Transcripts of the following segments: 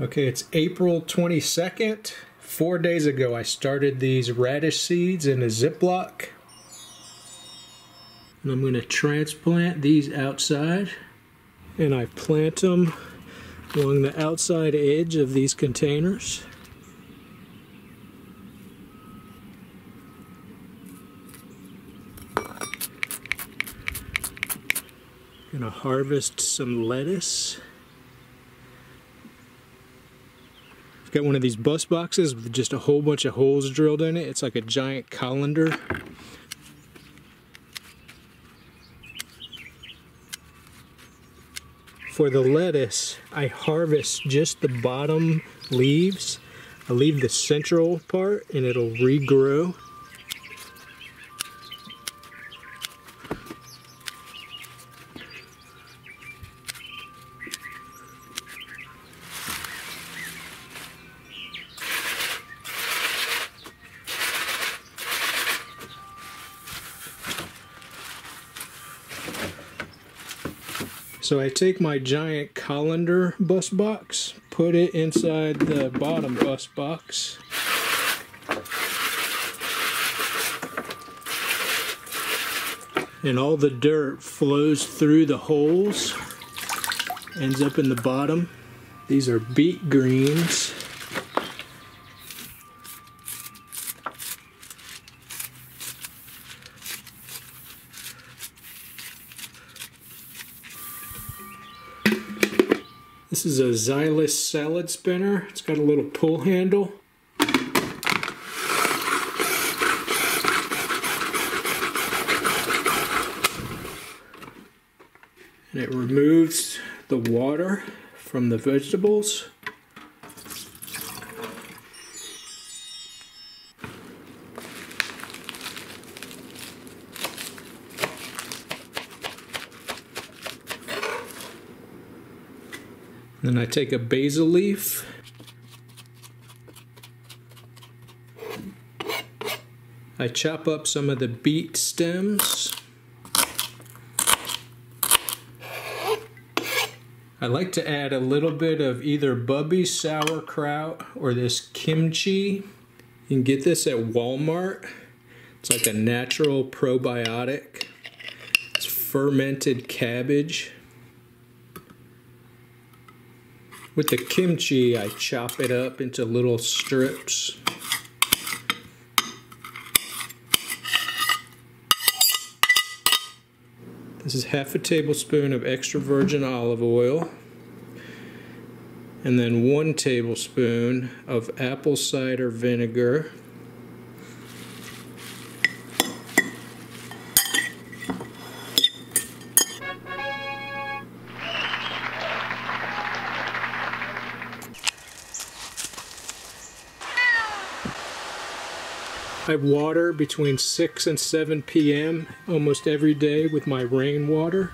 Okay, it's April 22nd. Four days ago, I started these radish seeds in a Ziploc. And I'm going to transplant these outside. And I plant them along the outside edge of these containers. Gonna harvest some lettuce. I've got one of these bus boxes with just a whole bunch of holes drilled in it. It's like a giant colander. For the lettuce, I harvest just the bottom leaves. I leave the central part and it'll regrow. So I take my giant colander bus box, put it inside the bottom bus box. And all the dirt flows through the holes, ends up in the bottom. These are beet greens. This is a Zyliss salad spinner. It's got a little pull handle. And it removes the water from the vegetables. Then I take a basil leaf. I chop up some of the beet stems. I like to add a little bit of either Bubbies sauerkraut or this kimchi. You can get this at Walmart. It's like a natural probiotic. It's fermented cabbage. With the kimchi, I chop it up into little strips. This is half a tablespoon of extra virgin olive oil. And then one tablespoon of apple cider vinegar. I water between 6 and 7 p.m. almost every day with my rainwater.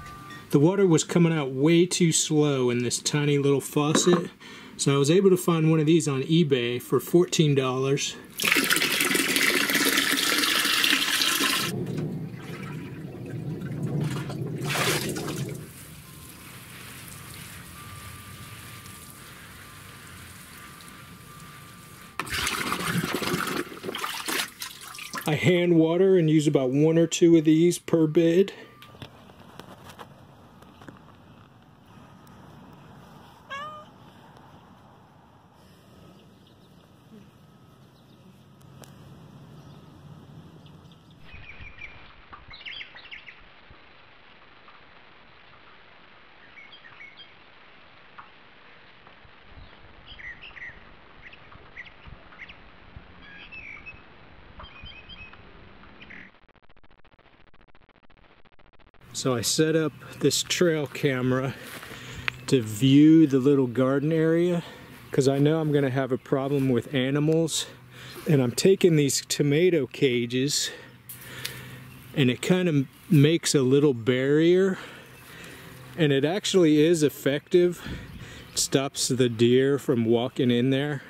The water was coming out way too slow in this tiny little faucet, so I was able to find one of these on eBay for $14. I hand water and use about one or two of these per bed. So I set up this trail camera to view the little garden area because I know I'm going to have a problem with animals. And I'm taking these tomato cages and it kind of makes a little barrier and it actually is effective. It stops the deer from walking in there.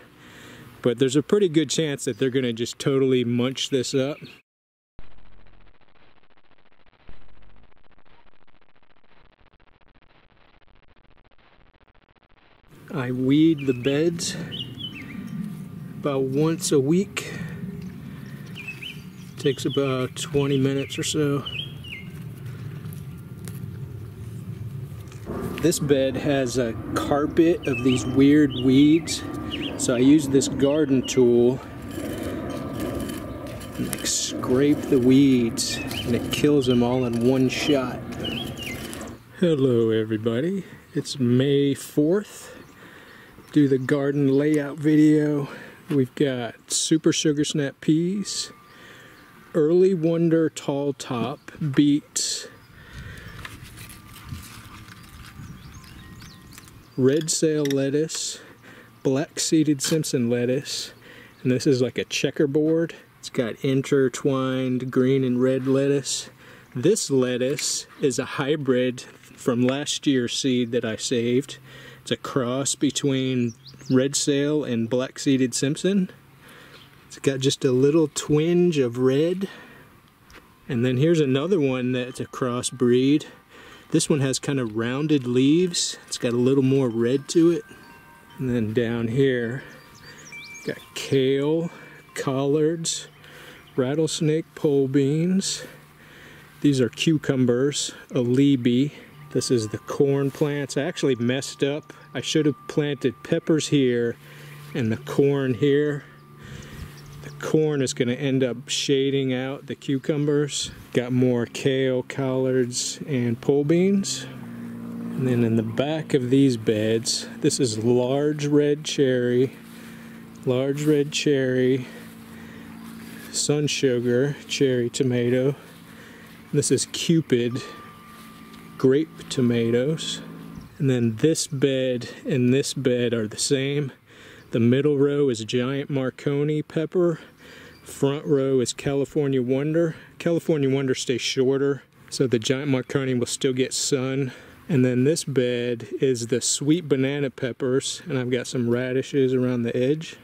But there's a pretty good chance that they're going to just totally munch this up. I weed the beds about once a week. Takes about 20 minutes or so. This bed has a carpet of these weird weeds. So I use this garden tool and like scrape the weeds and it kills them all in one shot. Hello everybody, it's May 4th. Do the garden layout video. We've got Super Sugar Snap Peas, Early Wonder Tall Top Beets, red sail lettuce, black seeded Simpson lettuce, and this is like a checkerboard. It's got intertwined green and red lettuce. This lettuce is a hybrid from last year's seed that I saved. It's a cross between red sail and black seeded Simpson. It's got just a little twinge of red. And then here's another one that's a cross breed. This one has kind of rounded leaves. It's got a little more red to it. And then down here, got kale, collards, rattlesnake pole beans. These are cucumbers, alibi. This is the corn plants. I actually messed up. I should have planted peppers here and the corn here. The corn is going to end up shading out the cucumbers. Got more kale, collards, and pole beans. And then in the back of these beds, this is large red cherry, large red cherry, sun sugar, cherry tomato. This is Cupid, grape tomatoes. And then this bed and this bed are the same. The middle row is giant Marconi pepper. Front row is California Wonder. California Wonder stays shorter, so the giant Marconi will still get sun. And then this bed is the sweet banana peppers, and I've got some radishes around the edge.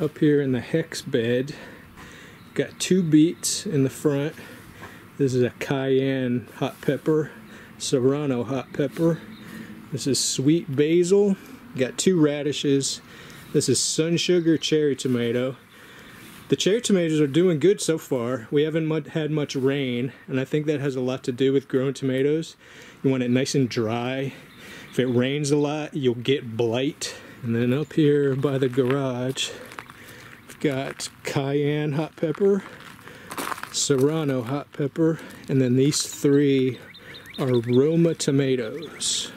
Up here in the hex bed, got two beets in the front. This is a cayenne hot pepper, serrano hot pepper. This is sweet basil. Got two radishes. This is sun sugar cherry tomato. The cherry tomatoes are doing good so far. We haven't had much rain, and I think that has a lot to do with growing tomatoes. You want it nice and dry. If it rains a lot, you'll get blight. And then up here by the garage, we've got cayenne hot pepper, serrano hot pepper, and then these three are Roma tomatoes.